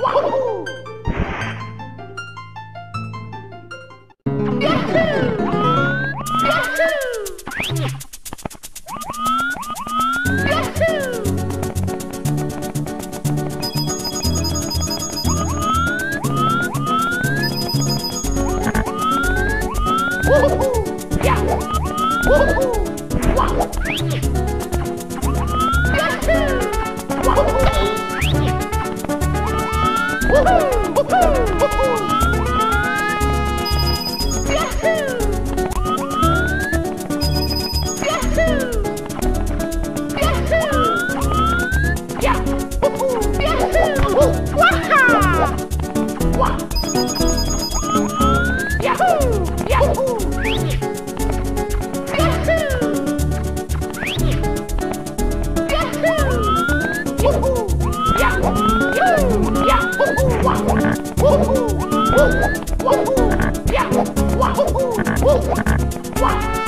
Woohoo! Woohoo! Wahoo! Yeah! Wahoo! Wahoo! Wahoo!